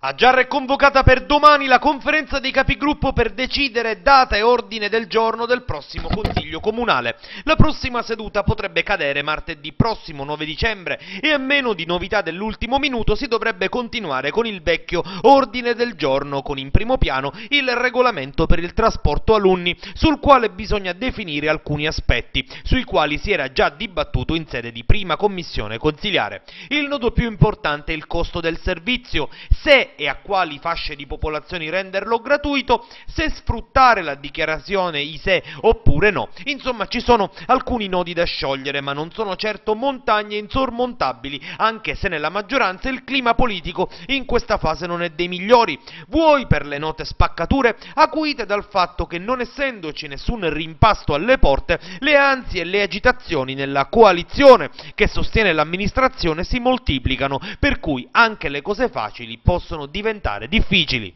Ha già riconvocata per domani la conferenza dei capigruppo per decidere data e ordine del giorno del prossimo Consiglio Comunale. La prossima seduta potrebbe cadere martedì prossimo 9 dicembre e a meno di novità dell'ultimo minuto si dovrebbe continuare con il vecchio ordine del giorno con in primo piano il regolamento per il trasporto alunni, sul quale bisogna definire alcuni aspetti, sui quali si era già dibattuto in sede di prima commissione consiliare. Il nodo più importante è il costo del servizio, se e a quali fasce di popolazioni renderlo gratuito, se sfruttare la dichiarazione ISE oppure no. Insomma, ci sono alcuni nodi da sciogliere, ma non sono certo montagne insormontabili, anche se nella maggioranza il clima politico in questa fase non è dei migliori, vuoi per le note spaccature acuite dal fatto che non essendoci nessun rimpasto alle porte, le ansie e le agitazioni nella coalizione che sostiene l'amministrazione si moltiplicano, per cui anche le cose facili possono diventare difficili.